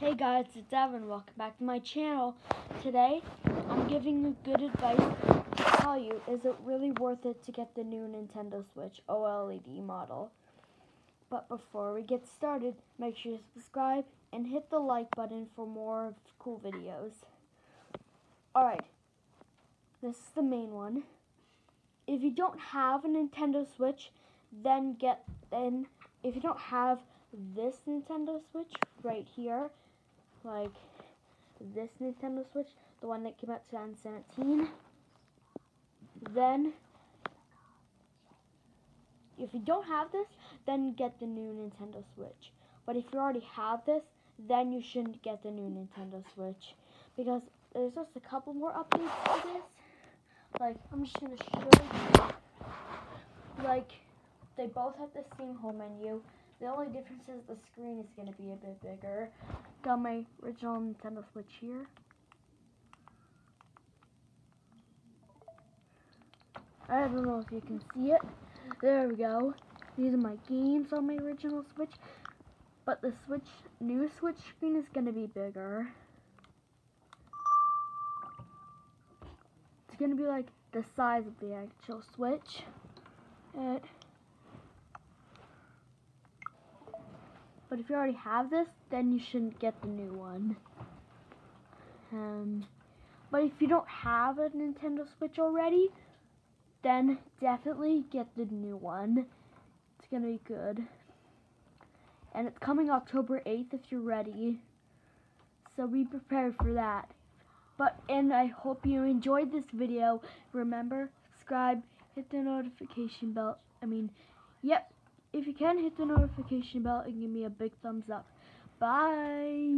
Hey guys, it's Evan. Welcome back to my channel. Today, I'm giving you good advice to tell you, is it really worth it to get the new Nintendo Switch OLED model? But before we get started, make sure you subscribe and hit the like button for more cool videos. Alright, this is the main one. If you don't have a Nintendo Switch, then get, then, if you don't have this Nintendo Switch right here, like this Nintendo Switch, the one that came out 2017, then if you don't have this, then get the new Nintendo Switch. But if you already have this, then you shouldn't get the new Nintendo Switch because there's just a couple more updates to this. Like, I'm just gonna show you. Like, they both have the same home menu. The only difference is the screen is going to be a bit bigger. Got my original Nintendo Switch here. I don't know if you can see it. There we go. These are my games on my original Switch. But the Switch, new Switch screen is going to be bigger. It's going to be like the size of the actual Switch. It But if you already have this, then you shouldn't get the new one. Um, but if you don't have a Nintendo Switch already, then definitely get the new one. It's going to be good. And it's coming October 8th if you're ready. So be prepared for that. But, and I hope you enjoyed this video. Remember, subscribe, hit the notification bell. I mean, yep, if you can hit the notification bell and give me a big thumbs up. Bye.